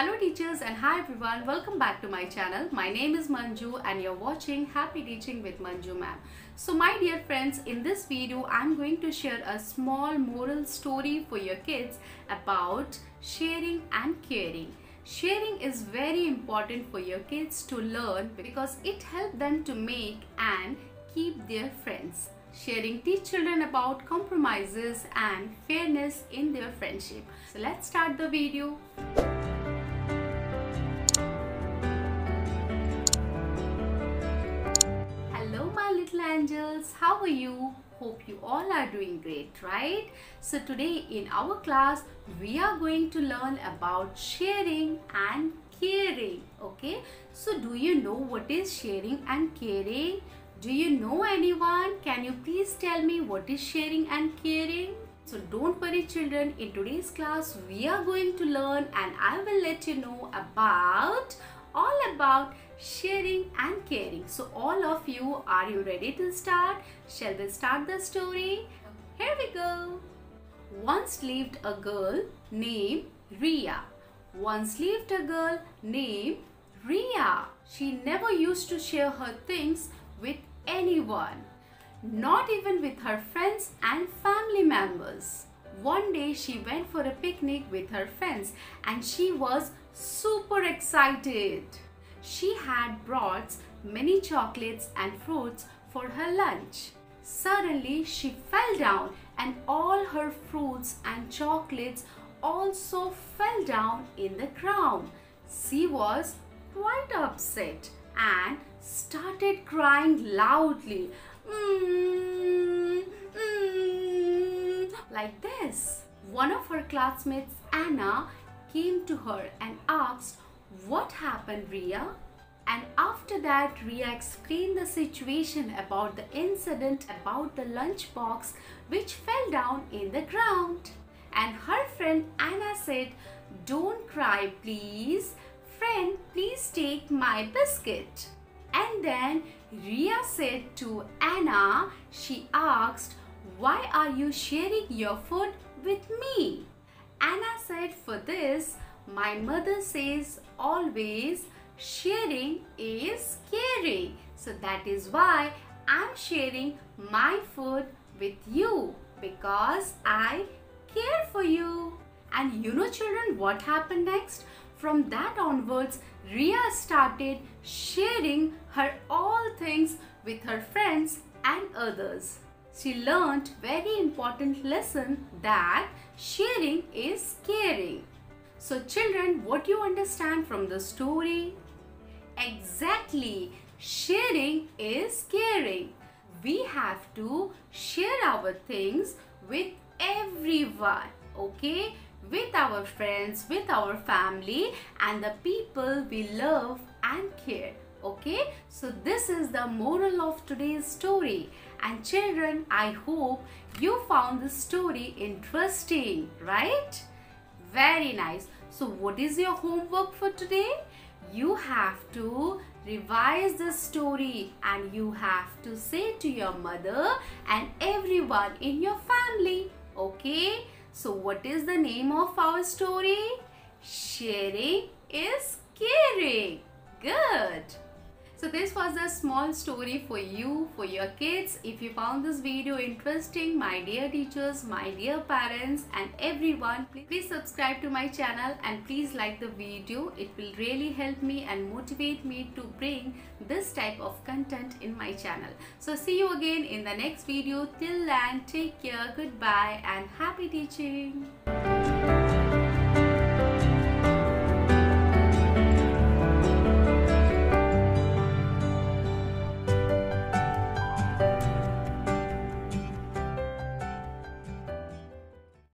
Hello teachers and hi everyone. Welcome back to my channel. My name is Manju and you're watching Happy Teaching with Manju ma'am. So my dear friends, in this video I'm going to share a small moral story for your kids about sharing and caring. Sharing is very important for your kids to learn because it helps them to make and keep their friends. Sharing teach children about compromises and fairness in their friendship. So let's start the video. Angels, how are you? Hope you all are doing great, right? So today in our class, we are going to learn about sharing and caring, okay? So do you know what is sharing and caring? Do you know anyone? Can you please tell me what is sharing and caring? So don't worry children, in today's class we are going to learn and I will let you know about all about sharing and caring. So all of you, are you ready to start? Shall we start the story? Here we go. Once lived a girl named Ria. Once lived a girl named Ria. She never used to share her things with anyone, not even with her friends and family members. One day she went for a picnic with her friends and she was super excited. She had brought many chocolates and fruits for her lunch. Suddenly she fell down and all her fruits and chocolates also fell down in the ground. She was quite upset and started crying loudly. Mm, mm, like this. One of her classmates, Anna, came to her and asked, What happened, Ria? And after that, Ria explained the situation about the incident about the lunchbox which fell down in the ground. And her friend Anna said, Don't cry, please. Friend, please take my biscuit. And then Ria said to Anna, she asked, Why are you sharing your food with me? Anna said, For this, my mother says always sharing is caring. So that is why I'm sharing my food with you because I care for you. And you know children what happened next? From that onwards, Ria started sharing her all things with her friends and others. She learned very important lesson that sharing is caring. So children, what do you understand from the story? Exactly, sharing is caring. We have to share our things with everyone, okay? With our friends, with our family and the people we love and care okay? So this is the moral of today's story. And children i hope you found this story interesting right? Very nice. So what is your homework for today? You have to revise the story and you have to say to your mother and everyone in your family okay? So what is the name of our story? Sharing is caring. Good so this was a small story for you, for your kids. If you found this video interesting, my dear teachers, my dear parents and everyone, please subscribe to my channel and please like the video. It will really help me and motivate me to bring this type of content in my channel. So see you again in the next video. Till then, take care, goodbye and happy teaching.